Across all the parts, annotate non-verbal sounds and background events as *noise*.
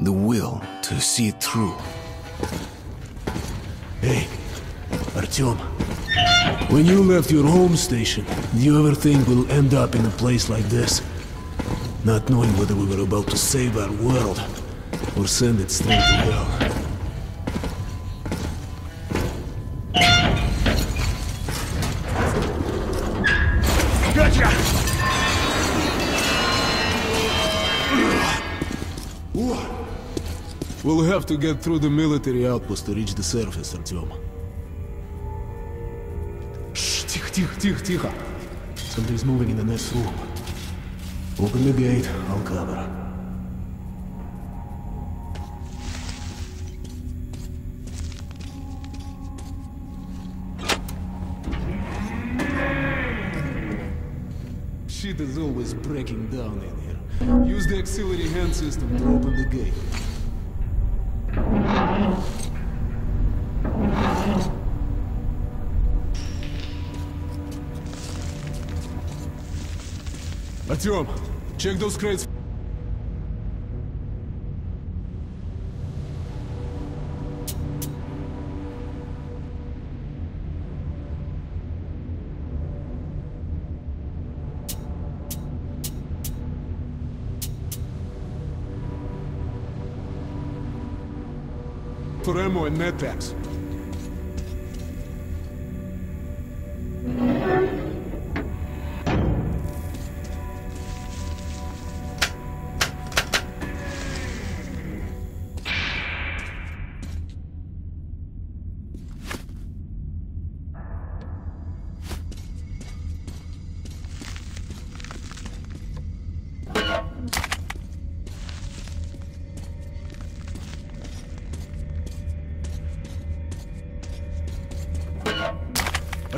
The will to see it through. Hey, Artyom. When you left your home station, do you ever think we'll end up in a place like this? Not knowing whether we were about to save our world or send it straight to hell. We'll have to get through the military outpost to reach the surface, Artyom. Shh, тихо, тихо, тихо, тихо. Something's moving in the next room. Open the gate, I'll cover. Shit is always breaking down in here. Use the auxiliary hand system to open the gate. Check those crates. For ammo and medpacks.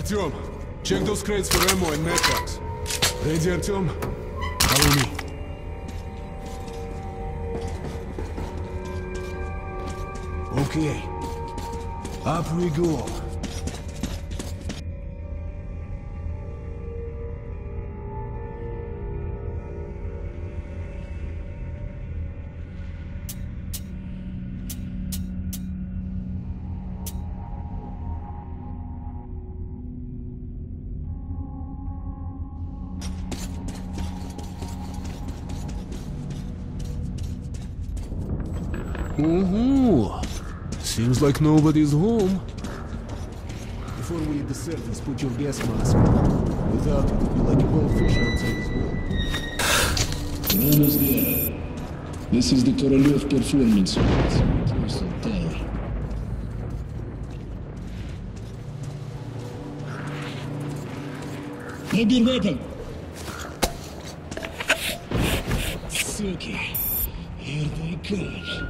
Артем, check those crates for ammo and med packs. Ready, Артем? Follow me. Okay. Up we go. Seems like nobody's home. Before we hit the surface, put your gas mask on. Without it, you'll be like a goldfish outside his wall. We're almost there. This is the Korolev performance suite. Here's the tower. Hold your weapon! Suki. Here they come.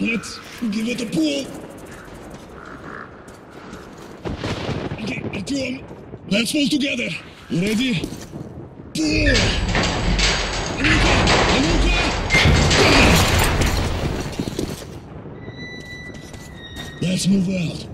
Let's give it a pull. Okay, Artyom, let's together. Ready? Let's move out.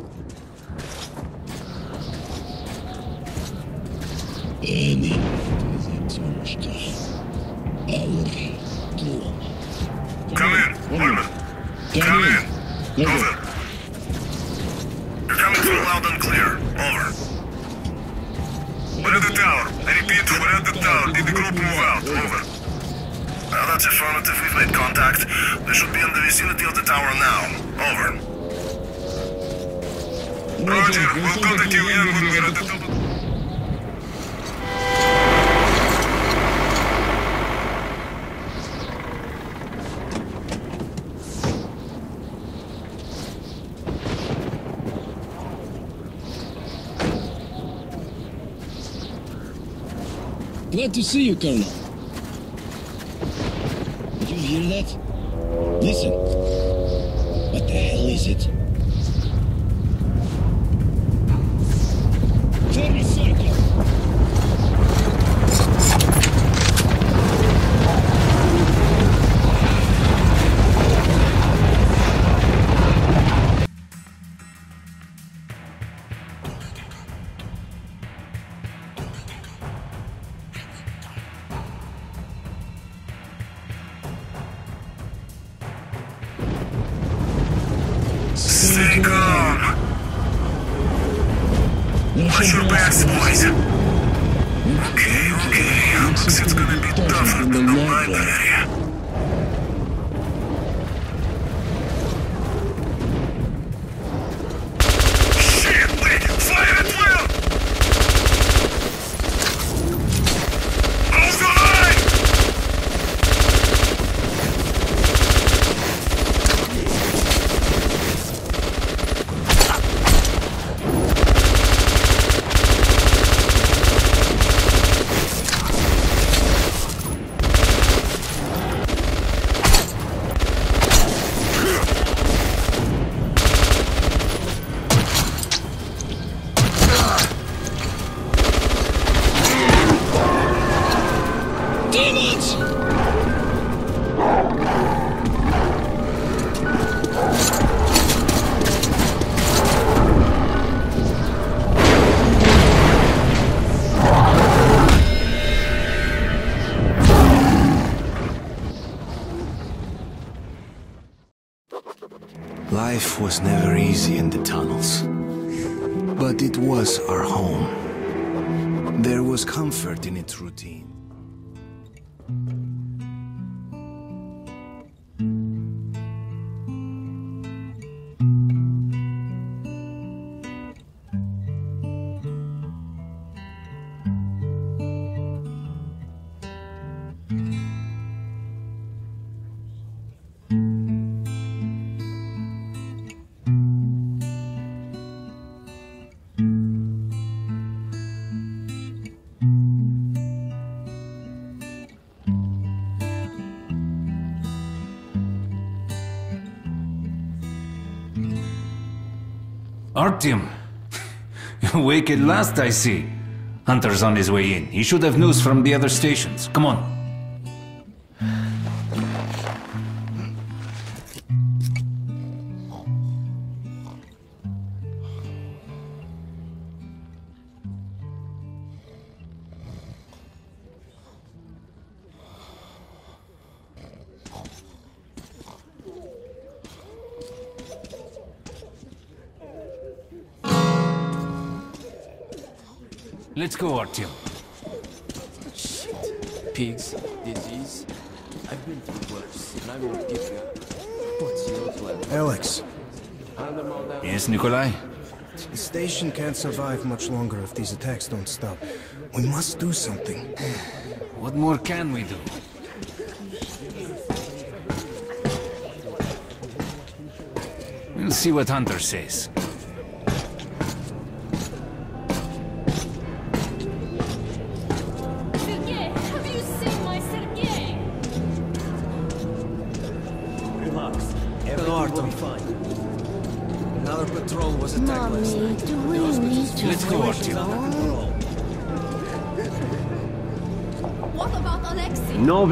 Glad to see you, Colonel. Watch your backs, boys. Okay, okay. Looks it's gonna be tougher than the library. Routine. Artyom! *laughs* Awake at last, I see. Hunter's on his way in. He should have news from the other stations. Come on. Survive much longer if these attacks don't stop. We must do something. What more can we do? We'll see what Hunter says.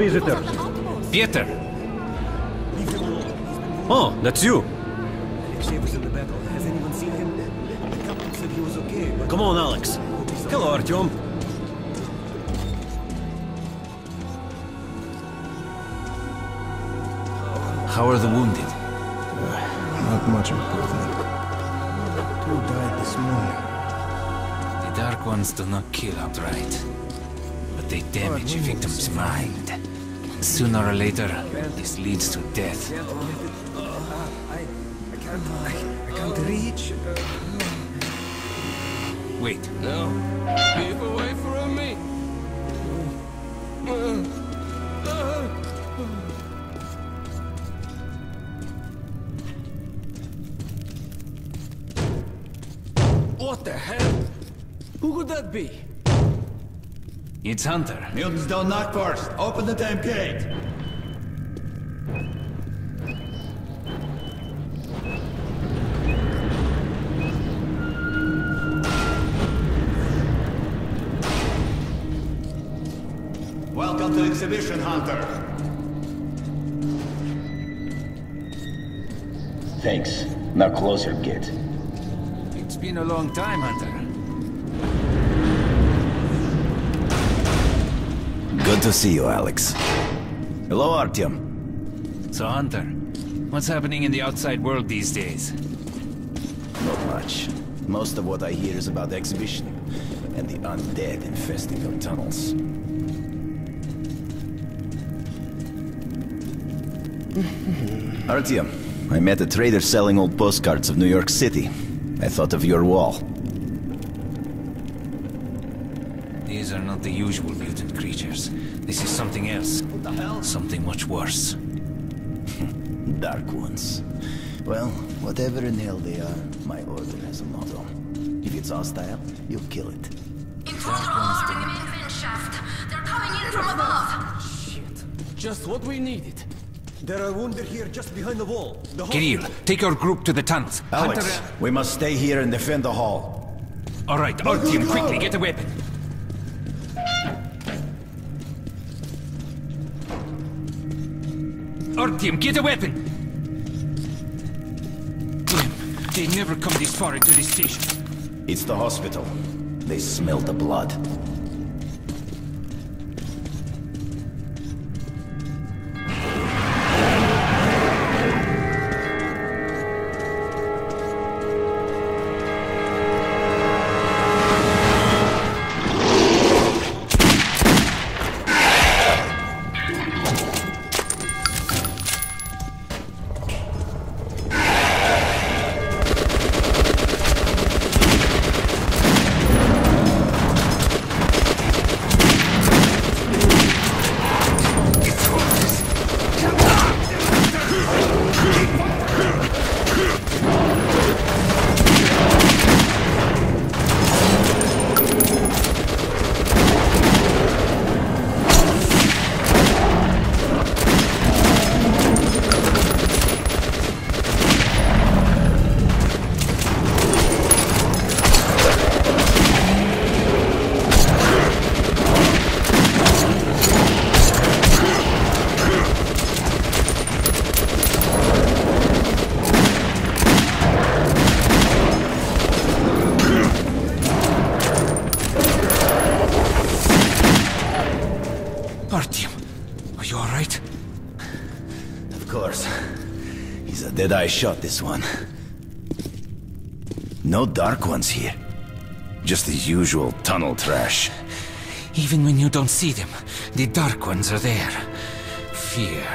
Visitors. at the outpost. Pieter! Oh, that's you. Alexei was in the battle. Has anyone seen him? The captain said he was okay, but... Come on, Alex. Hello, Artyom. How are the wounded? Not much improvement. Two died this morning. The Dark Ones do not kill outright, but they damage a victim's mind. Sooner or later, this leads to death. I... Can't... I, I can't reach. Wait, No. Keep away from me. What the hell? Who could that be? It's Hunter. Mutants don't knock first. Open the damn gate. Welcome to Exhibition Hunter. Thanks. Now close your gate. It's been a long time, Hunter. To see you, Alex. Hello, Artyom. So, Hunter, what's happening in the outside world these days? Not much. Most of what I hear is about the exhibition and the undead infesting our tunnels. *laughs* Artyom, I met a trader selling old postcards of New York City. I thought of your wall. These are not the usual mutant creatures. This is something else. What the hell? Something much worse. *laughs* Dark ones. Well, whatever in hell they are, my order has a motto. If it's hostile, you kill it. Intruder alert in the main vent shaft. They're coming in from above. Shit. Just what we needed. There are wounded here just behind the wall. The Kirill, take our group to the tunnels. Alex, Hunter, we must stay here and defend the hall. All right, Artyom, quickly, get a weapon. Get a weapon! Damn, they never come this far into this station. It's the hospital. They smell the blood. He's shot, this one. No Dark Ones here. Just the usual tunnel trash. Even when you don't see them, the Dark Ones are there. Fear.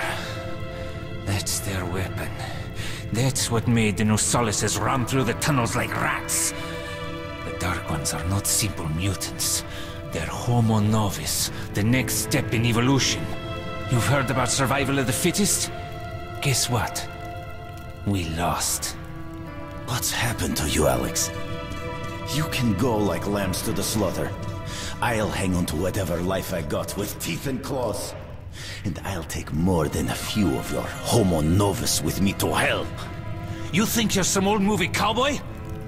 That's their weapon. That's what made the Nosalises run through the tunnels like rats. The Dark Ones are not simple mutants. They're Homo Novus, the next step in evolution. You've heard about survival of the fittest? Guess what? We lost. What's happened to you, Alex? You can go like lambs to the slaughter. I'll hang on to whatever life I got with teeth and claws. And I'll take more than a few of your Homo Novus with me to hell. You think you're some old movie cowboy?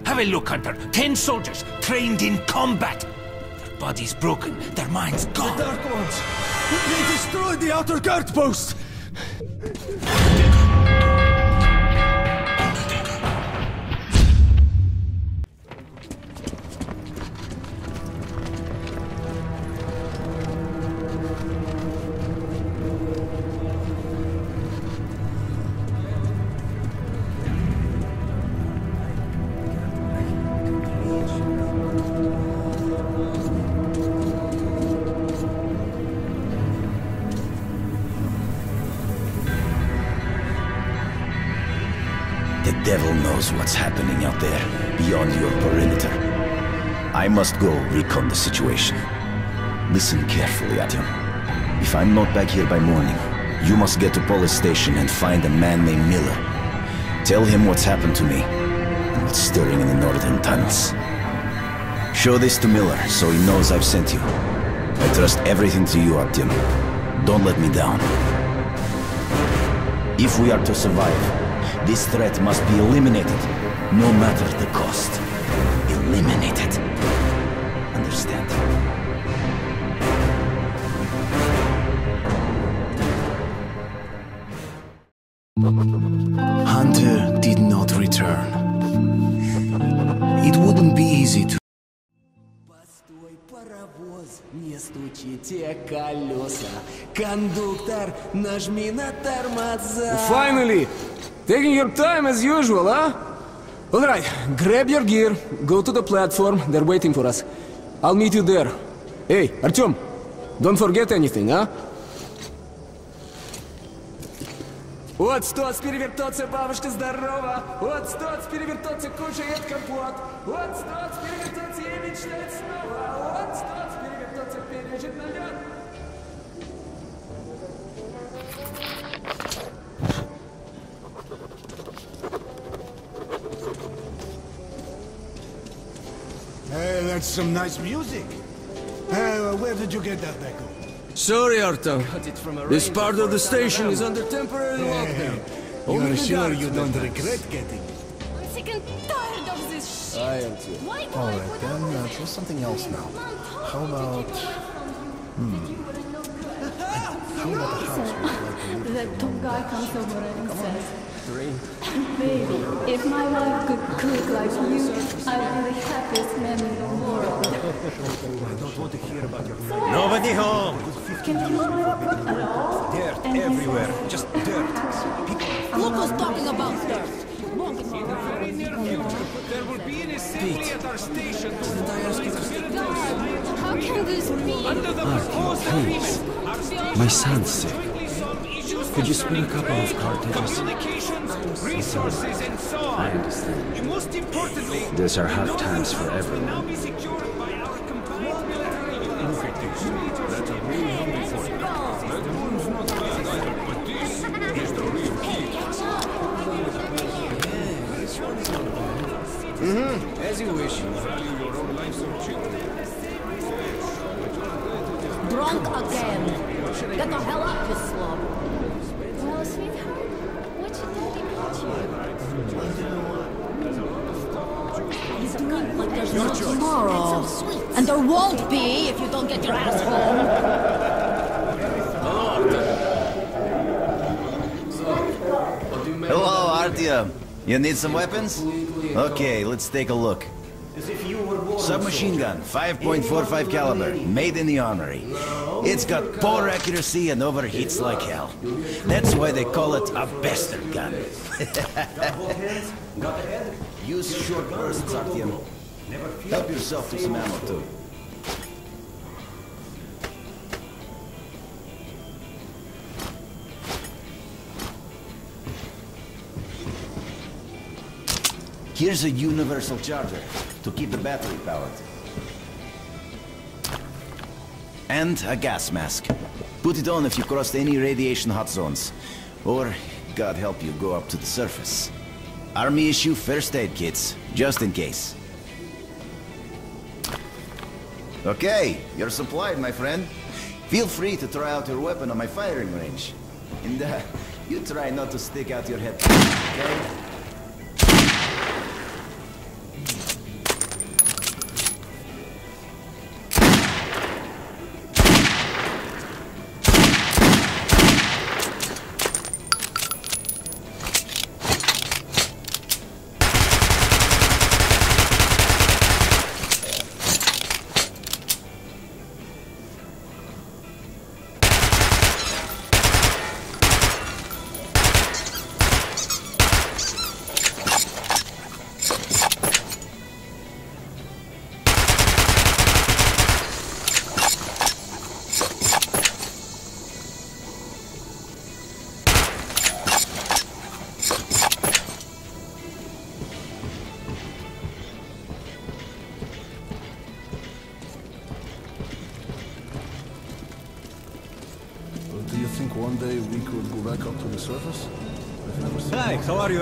Have a look, Hunter. Ten soldiers, trained in combat. Their bodies broken, their minds gone. The Dark Ones! They destroyed the outer guard post! The devil knows what's happening out there, beyond your perimeter. I must go recon the situation. Listen carefully, Artyom. If I'm not back here by morning, you must get to Polis station and find a man named Miller. Tell him what's happened to me, and what's stirring in the northern tunnels. Show this to Miller, so he knows I've sent you. I trust everything to you, Artyom. Don't let me down. If we are to survive, this threat must be eliminated, no matter the cost. Eliminated. Understand? Hunter did not return. It wouldn't be easy to Постой, паровоз, не стучите колеса. Кондуктор, нажми на тормоза. Finally! Taking your time as usual, huh? Alright, grab your gear, go to the platform, they're waiting for us. I'll meet you there. Hey, Artyom, don't forget anything, huh? Вот стоц перевертоться, бабушка здорова! Вот стоц перевертоться, кушает компот! Вот стоц перевертоться и мечтает снова! Вот стоц перевертоться, пережит налет! Hey, that's some nice music. Uh, where did you get that, Beko? Sorry, Artem. This part of the station is under temporary lockdown. Only You're sure you don't let regret getting it? I'm sick and tired of this shit. I am too. Why do All I right, put then up uh, with try something else now. How about... Hmm. *laughs* How about the house we like The top guy comes over and says, Three. Baby, if my wife could cook like you, I'd be the happiest man in the world. I don't want to hear about your family. Nobody home. Can you not cook at all? Dirt And everywhere. Just dirt. Look who's talking about dirt. There will be an assembly at our station to God, how can this be? Under the ah, proposed agreement, My son's sick. Quickly solve issues Could you for spare a couple of cartridges? communications, resources, and so on. I understand. Most importantly, These are hard no times for resources will now everyone. be secured by our combined military units. Mm-hmm, as you wish. Drunk again. Get the hell up, you slob. Well, sweetheart, what should that be He's doing like there's no tomorrow. And there won't be if you don't get your ass home. Hello, Artyom. You need some weapons? Okay, let's take a look. Submachine gun, 5.45 caliber, made in the armory. It's got poor accuracy and overheats like hell. That's why they call it a bastard gun. *laughs* Use short bursts, Artyom. Help yourself to some ammo, too. Here's a universal charger to keep the battery powered. And a gas mask. Put it on if you crossed any radiation hot zones. Or, God help you, go up to the surface. Army issue first aid kits, just in case. Okay, you're supplied, my friend. Feel free to try out your weapon on my firing range. And uh, you try not to stick out your head, okay?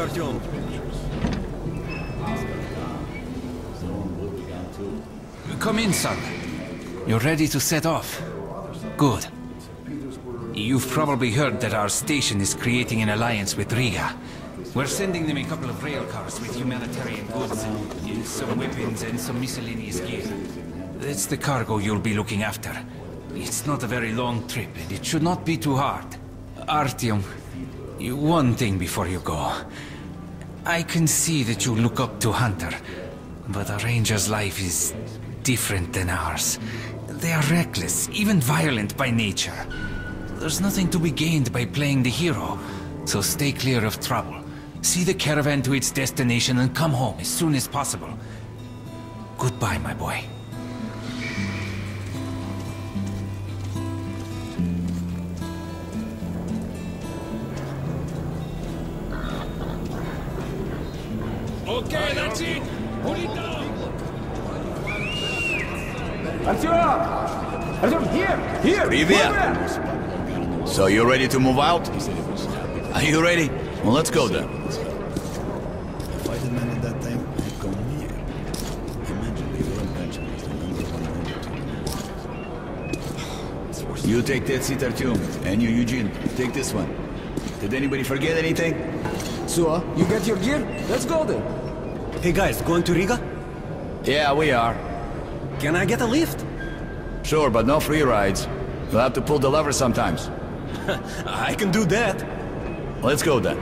You? Come in, son. You're ready to set off? Good. You've probably heard that our station is creating an alliance with Riga. We're sending them a couple of rail cars with humanitarian goods, some weapons and some miscellaneous gear. That's the cargo you'll be looking after. It's not a very long trip, and it should not be too hard. Artyom, one thing before you go. I can see that you look up to Hunter, but a ranger's life is different than ours. They are reckless, even violent by nature. There's nothing to be gained by playing the hero, so stay clear of trouble. See the caravan to its destination and come home as soon as possible. Goodbye, my boy. Артем! Артем, here! Here! Привет! So you ready to move out? Are you ready? Well, let's go then. If I didn't manage that time, I'd go near. Imagine we were Benjamins, the number one You take that seat, Artyom, and you, Eugene, take this one. Did anybody forget anything? So, you got your gear? Let's go then. Hey guys, going to Riga? Yeah, we are. Can I get a lift? Sure, but no free rides. You'll have to pull the lever sometimes. *laughs* I can do that. Let's go then.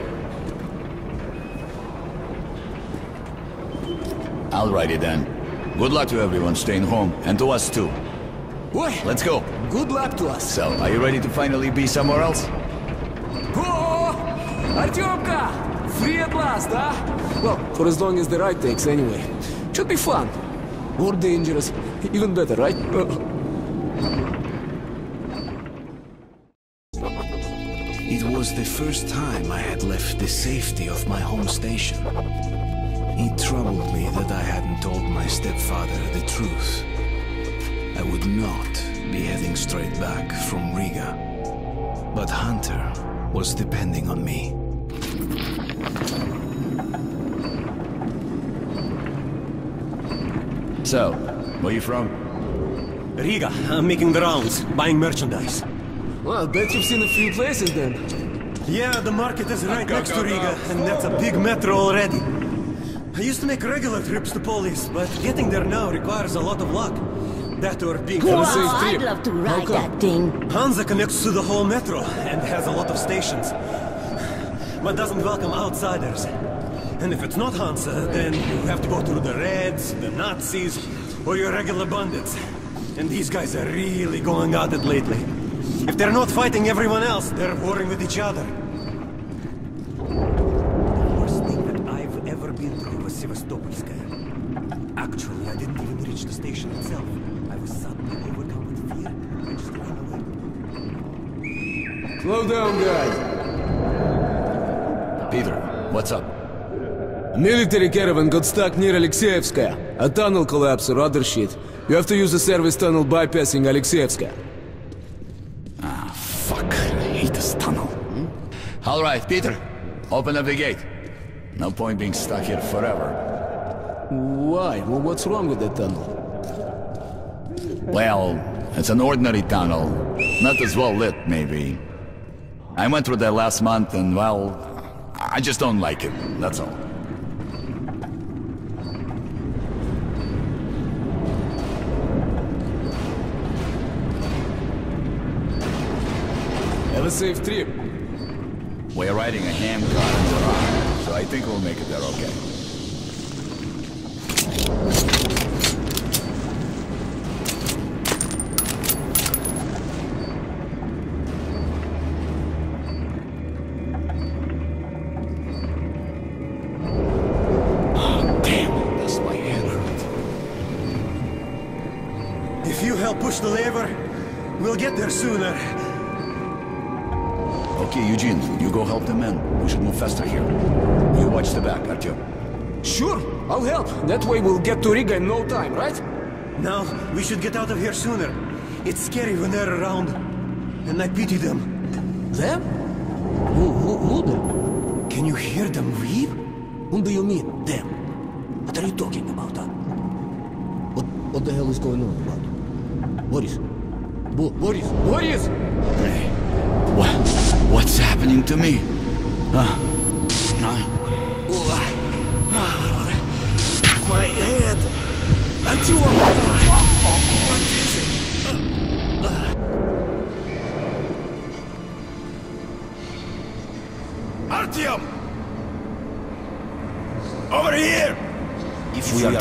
Alrighty then. Good luck to everyone staying home, and to us too. Boy, Let's go. good luck to us. So, are you ready to finally be somewhere else? Go! Artyomka! Free at last, huh? Well, for as long as the ride takes, anyway. Should be fun. More dangerous. Even better, right? It was the first time I had left the safety of my home station. It troubled me that I hadn't told my stepfather the truth. I would not be heading straight back from Riga. But Hunter was depending on me. So, where you from? Riga, I'm making the rounds, buying merchandise. Well, I bet you've seen a few places then. Yeah, the market is right next to Riga, and that's a big metro already. I used to make regular trips to Polis, but getting there now requires a lot of luck. That or being Wow, from the I'd love to ride that thing. Hansa connects to the whole metro and has a lot of stations, but doesn't welcome outsiders. And if it's not Hansa, then you have to go through the Reds, the Nazis, or your regular bandits. And these guys are really going at it lately. If they're not fighting everyone else, they're warring with each other. Military caravan got stuck near Alexeyevskaya. A tunnel collapse or other shit. You have to use the service tunnel bypassing Alexeyevskaya. Ah, fuck. I hate this tunnel. All right, Peter. Open up the gate. No point being stuck here forever. Why? Well, what's wrong with that tunnel? Well, it's an ordinary tunnel. Not as well lit, maybe. I went through that last month and, well, I just don't like it. That's all. A safe trip. We're riding a handcar in so I think we'll make it there okay. That way we'll get to Riga in no time, right? Now, we should get out of here sooner. It's scary when they're around. And I pity them. Them? Who, who, who them? Can you hear them weep? Whom do you mean, them? What are you talking about, huh? What, what the hell is going on about? Boris. Bo Boris. Boris! What? What's happening to me? Huh?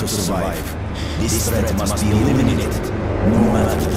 To survive, this threat must be eliminated, no matter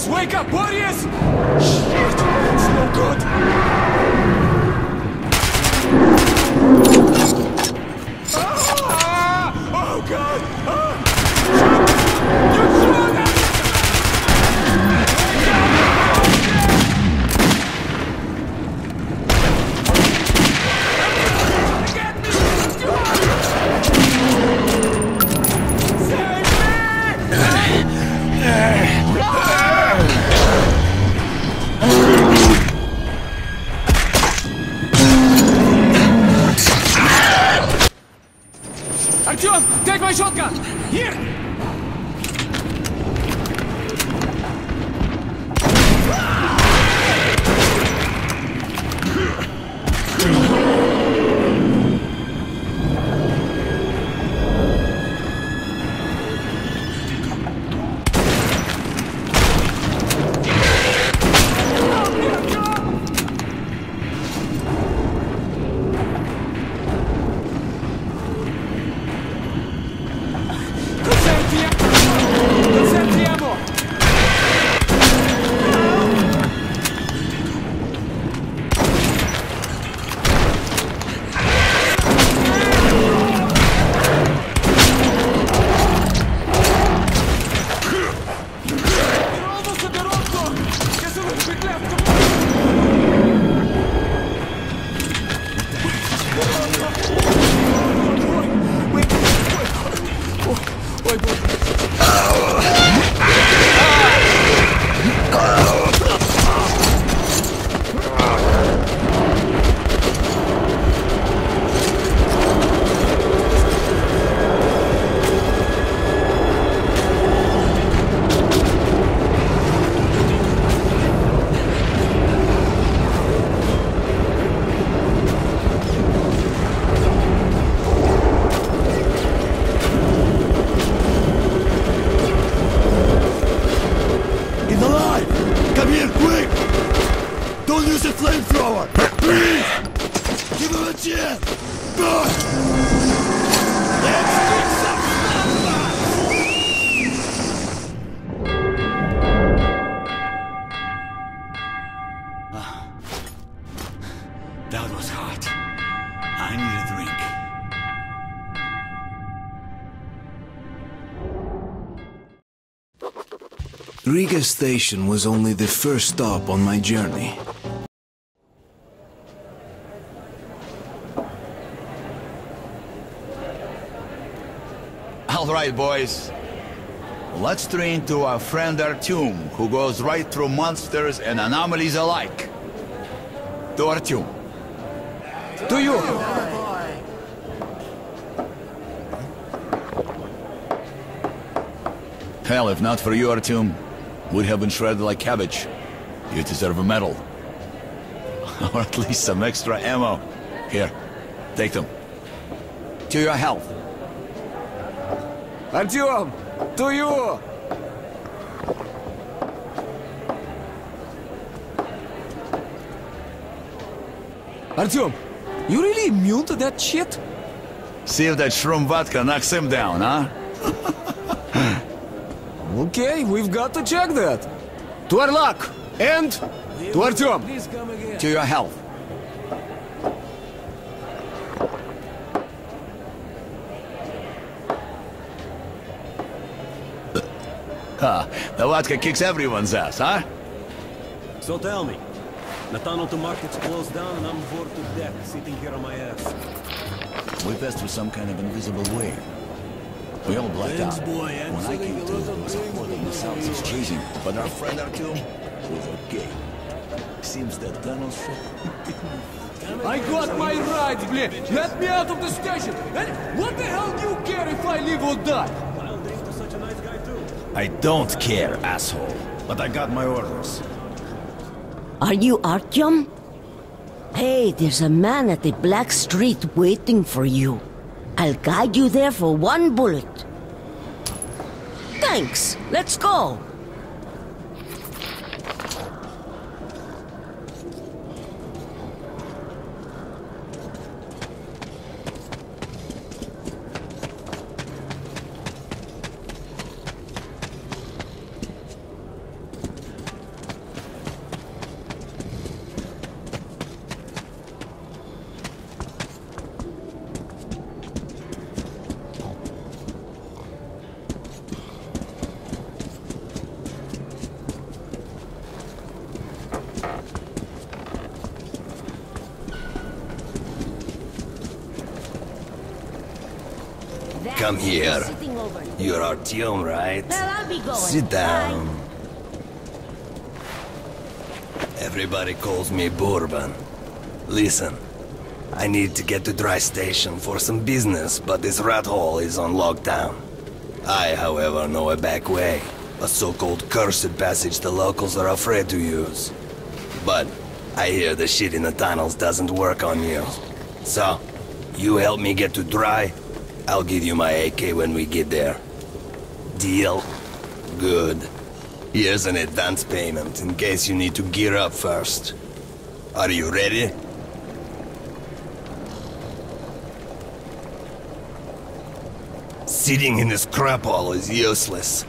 Boris, wake up! Boris! Was. I need a drink. Riga Station was only the first stop on my journey. All right, boys. Let's train to our friend Artyom, who goes right through monsters and anomalies alike. To Artyom. To you! Hell, if not for you, Artyom, we'd have been shredded like cabbage. You deserve a medal. *laughs* Or at least some extra ammo. Here, take them. To your health. Артем! To you! Артем, You really immune to that shit? See if that shroom vodka knocks him down, huh? *laughs* okay, we've got to check that. To our luck, and to Artyom, to your health. *laughs* Ah, the vodka kicks everyone's ass, huh? So tell me, the tunnel to market's closed down and I'm bored to death sitting here on my ass. We passed through some kind of invisible wave. We all blacked Thanks, out. Boy, when I came to, there was a horde of nosalises chasing, but our friend Artyom was okay. Seems that tunnel shut. I got my rights, bleh! Let me out of the station! And what the hell do you care if I live or die? I don't care, asshole. But I got my orders. Are you Artyom? Hey, there's a man at the Black Street waiting for you. I'll guide you there for one bullet. Thanks. Let's go. Come here. You're Artyom, right? Well, I'll be going. Sit down. Everybody calls me Bourbon. Listen, I need to get to Dry Station for some business, but this rat hole is on lockdown. I, however, know a back way. A so-called cursed passage the locals are afraid to use. But I hear the shit in the tunnels doesn't work on you. So, you help me get to Dry, I'll give you my AK when we get there. Deal? Good. Here's an advance payment in case you need to gear up first. Are you ready? Sitting in this crap hole is useless.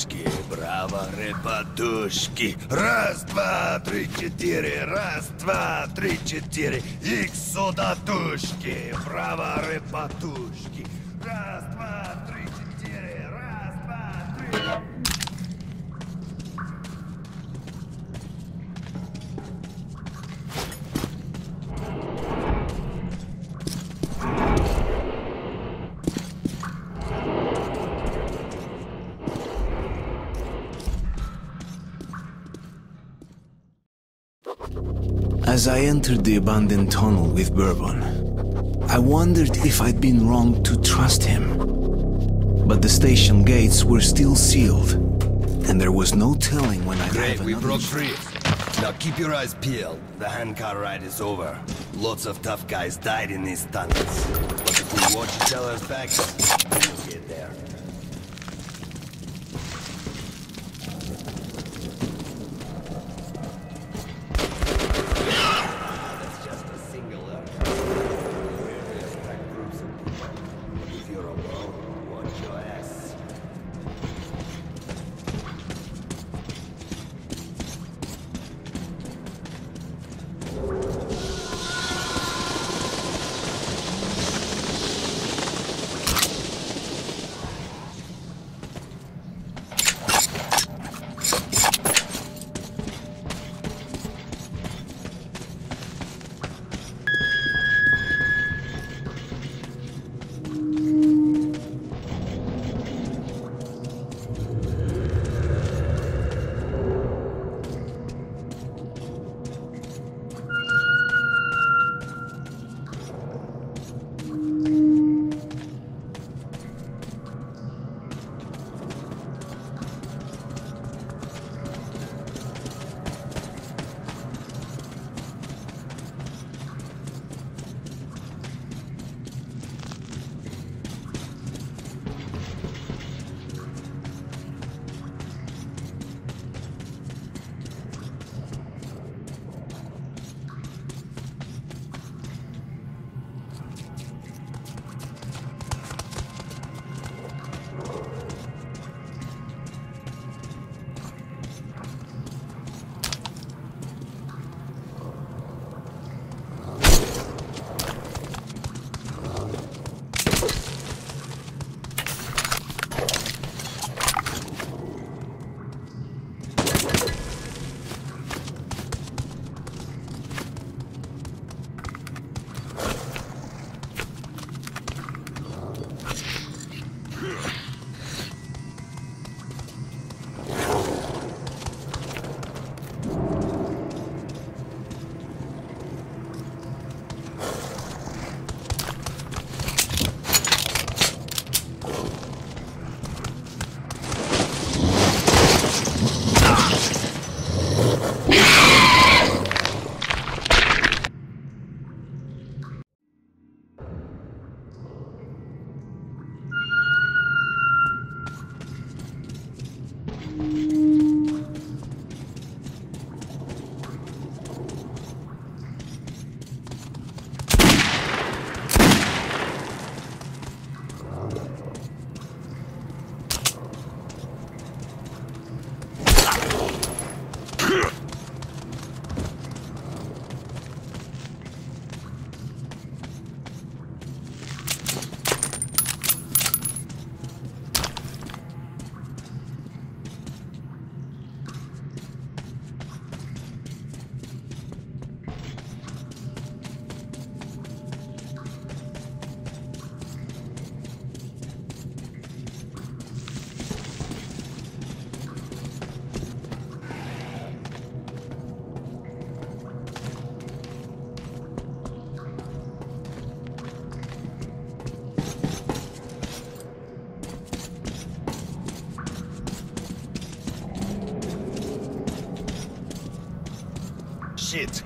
Иксудатушки, браво, репатушки. Раз, два, три, четыре. Раз, два, три, четыре. Иксудатушки, браво, репатушки. Раз, два, три, As I entered the abandoned tunnel with Bourbon, I wondered if I'd been wrong to trust him. But the station gates were still sealed, and there was no telling when I'd Great, have we broke free. Now keep your eyes peeled. The handcar ride is over. Lots of tough guys died in these tunnels. But if we watch each other's backs,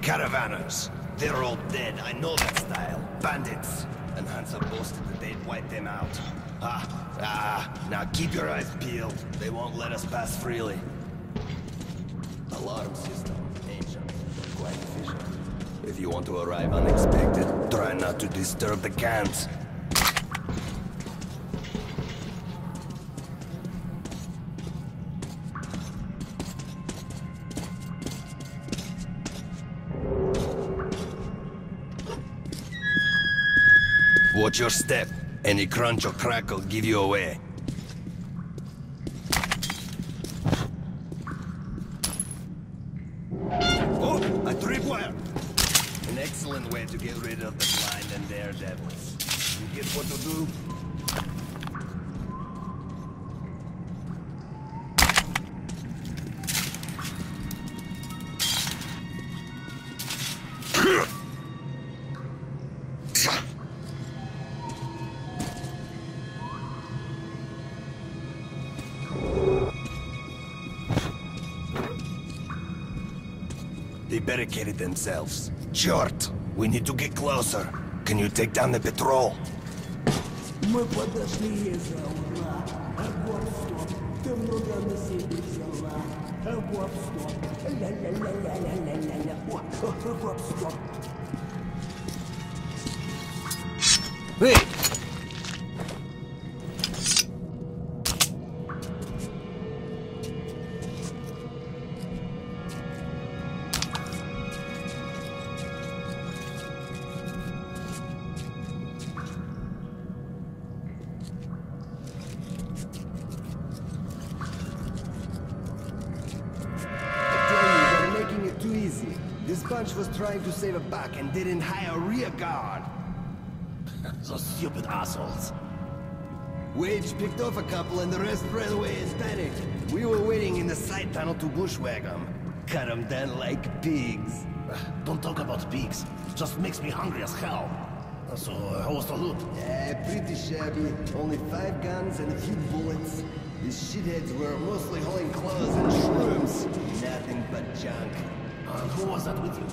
caravanners. They're all dead, I know that style. Bandits. And Hansa boasted that they'd wipe them out. Ah, ah, now keep your eyes peeled. They won't let us pass freely. Alarm system, ancient, quite efficient. If you want to arrive unexpected, try not to disturb the cans. Watch your step. Any crunch or crack will give you away. barricaded themselves. Short, we need to get closer. Can you take down the patrol? Мы подошли из-за угла. Воровство. Ты много насилий взяла. Воровство. Ля-ля-ля-ля-ля-ля-ля. О, Воровство. Picked off a couple and the rest ran away in panic. We were waiting in the side tunnel to bushwhack them. Cut them down like pigs. *sighs* Don't talk about pigs. Just makes me hungry as hell. So, uh, how was the loot? Yeah, pretty shabby. Only five guns and a few bullets. These shitheads were mostly hauling clothes and shrooms. Nothing but junk. And who was that with you?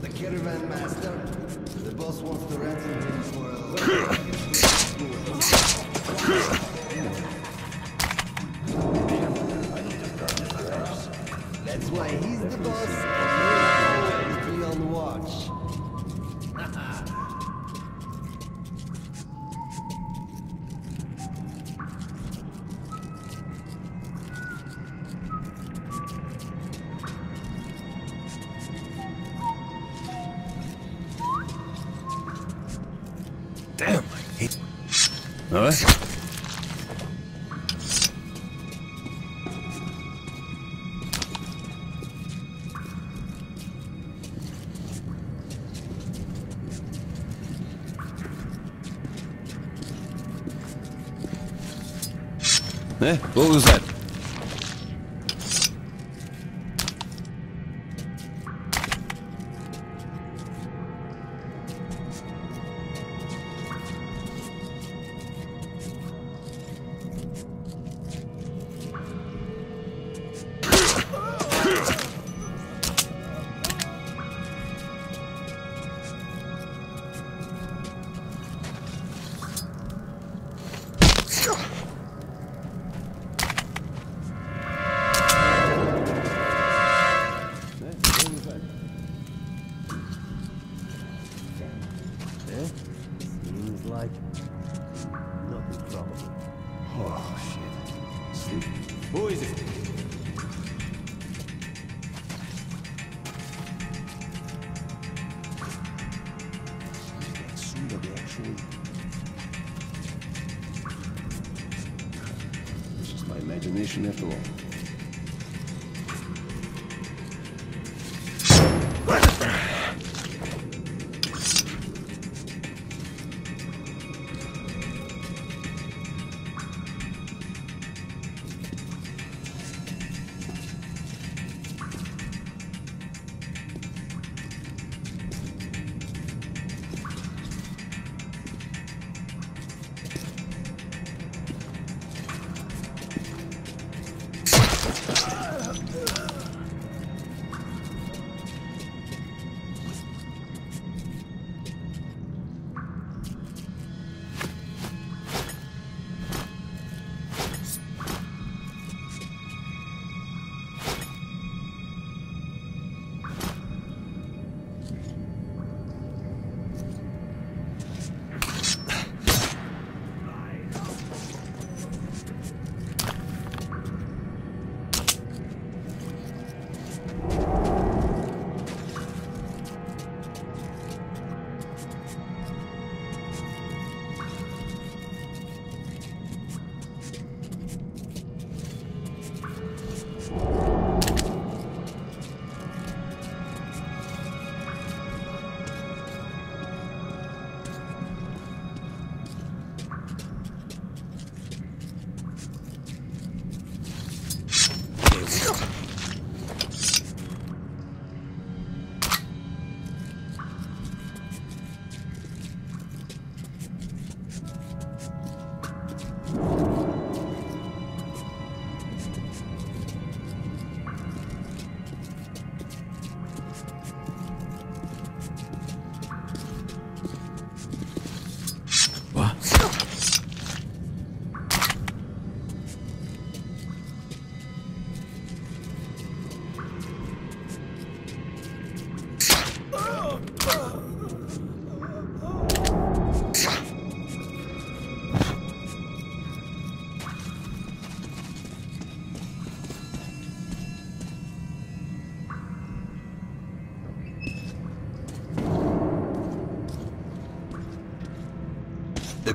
The caravan master. The boss wants to ransom him for a *coughs* Eh? What was like nothing probable. Oh shit. Sleep. Who is it? Somebody actually. It's just my imagination after all.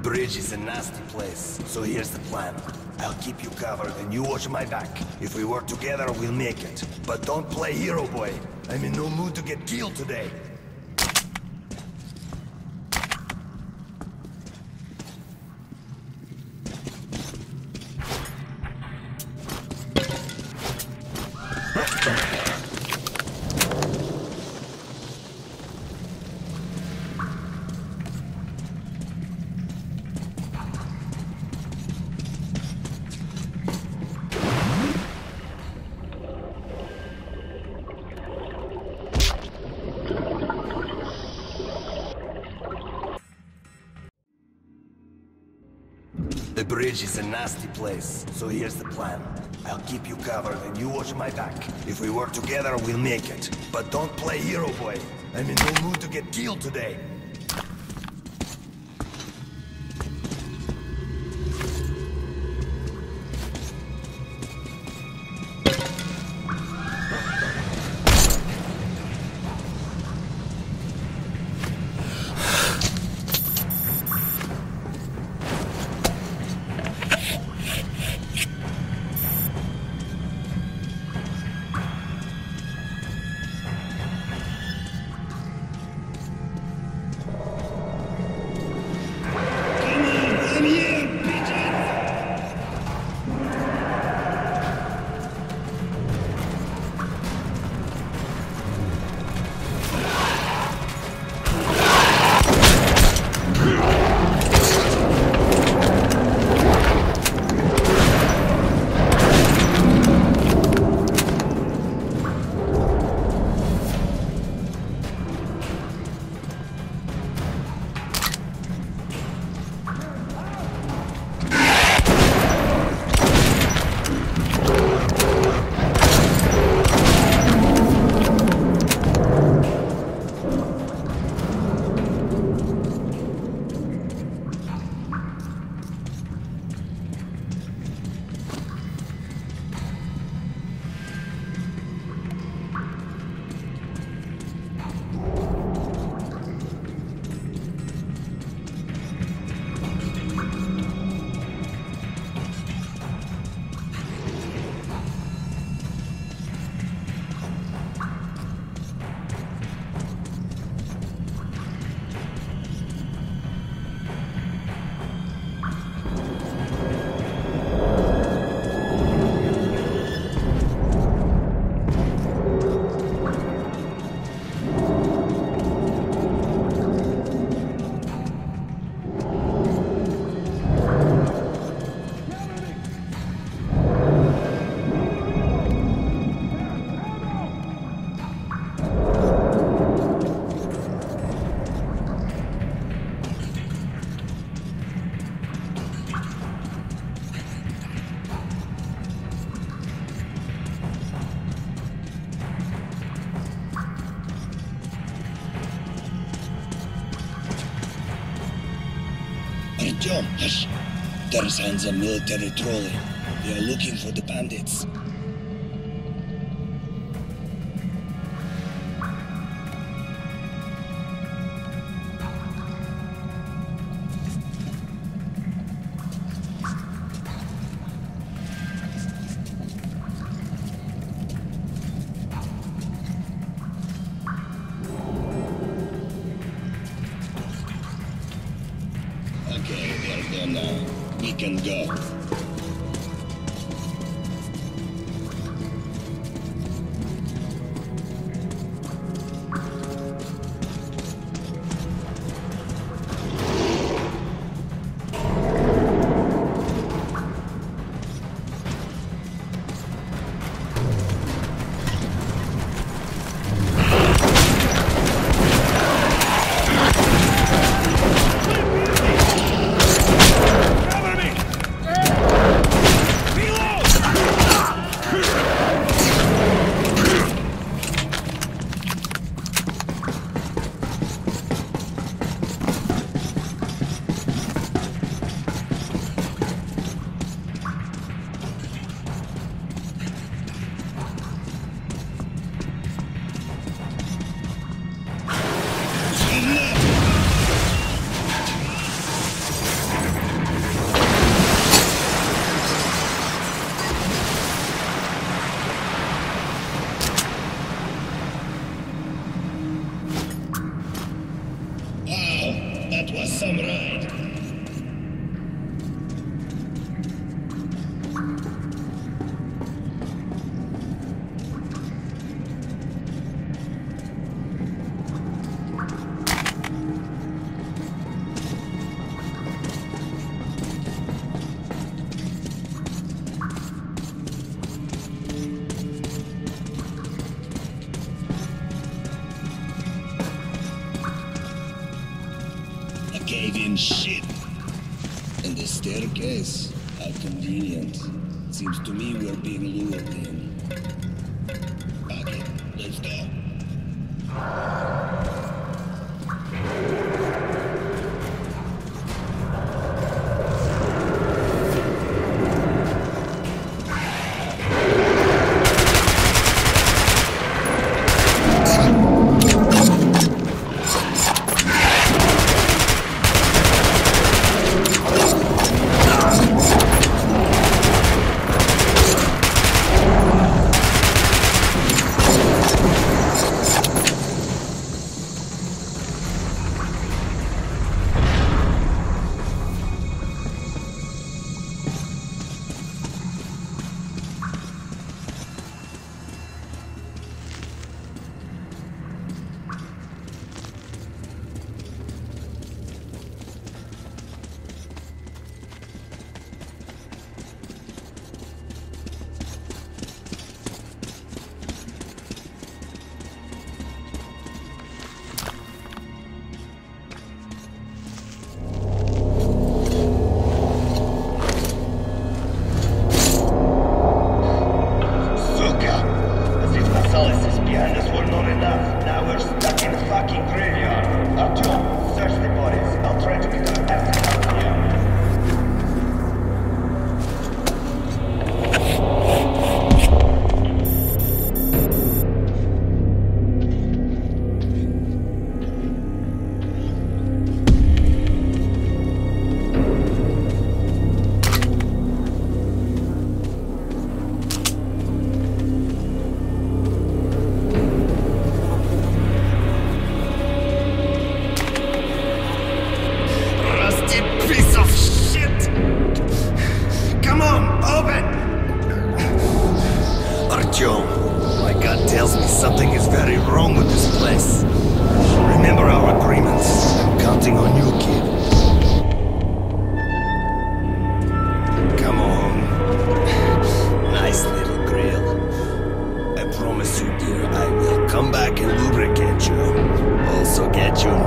Bridge is a nasty place, so here's the plan. I'll keep you covered and you watch my back. If we work together, we'll make it. But don't play hero boy. I'm in no mood to get killed today. Bridge is a nasty place, so here's the plan. I'll keep you covered and you watch my back. If we work together, we'll make it. But don't play hero boy. I'm in no mood to get killed today. Tarzan's a military trolley. They are looking for the bandits. Get you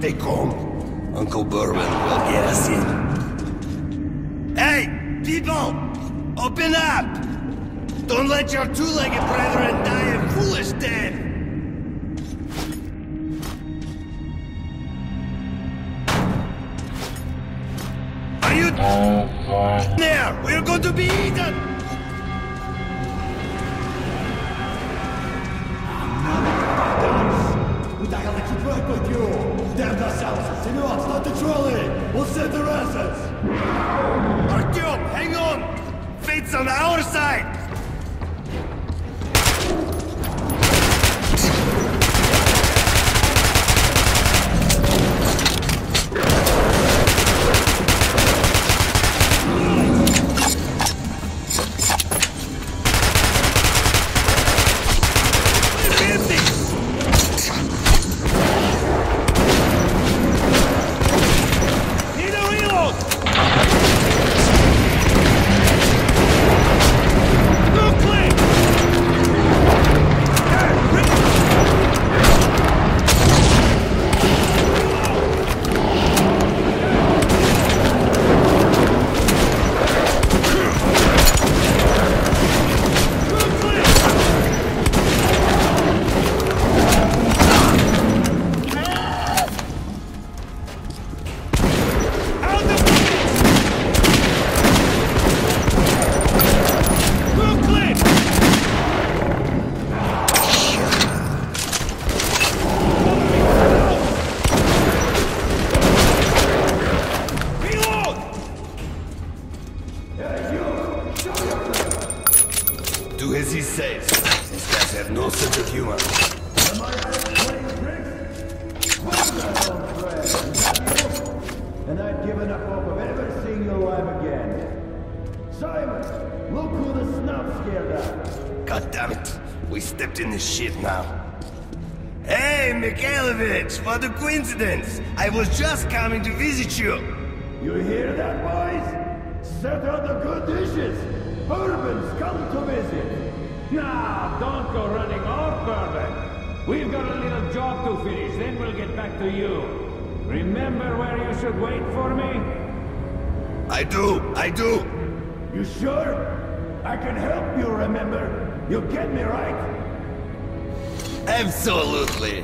here is the market. Stay calm. Uncle Bourbon will get us in. Hey, people! Open up! Don't let your two-legged brethren die a foolish death! Are you oh, there? We're going to be eaten! Don't go running off, Bourbon. We've got a little job to finish, then we'll get back to you. Remember where you should wait for me? I do, I do. You sure? I can help you remember. You get me right? Absolutely.